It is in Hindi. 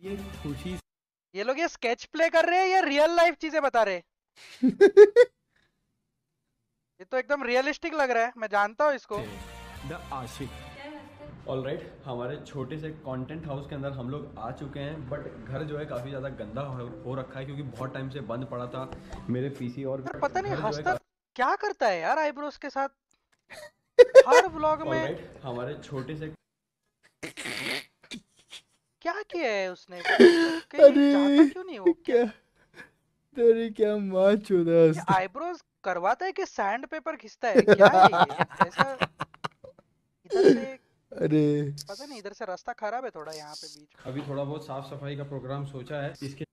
ये खुशी ये लोग ये स्केच प्ले कर रहे हैं या रियल लाइफ चीज़ें बता रहे हैं? ये तो एकदम रियलिस्टिक लग रहा है मैं जानता हूँ इसको। The Ashique. ऑल राइट हमारे छोटे से कंटेंट हाउस के अंदर हम लोग आ चुके हैं बट घर जो है काफ़ी ज़्यादा गंदा हो, रखा है क्योंकि बहुत टाइम से बंद पड़ा था। मेरे पीसी और पता नहीं हंसता क्या करता है यार आईब्रोज के साथ? हर व्लॉग all में right, हमारे छोटे से क्या है उसने अरे क्यों नहीं वो क्या तेरी क्या माँ चुदा ये आईब्रोज करवाता है कि सैंड पेपर खींचता है क्या है ऐसा इधर से अरे पता नहीं इधर से रास्ता खराब है थोड़ा यहाँ पे बीच अभी थोड़ा बहुत साफ़ सफ़ाई का प्रोग्राम सोचा है इसके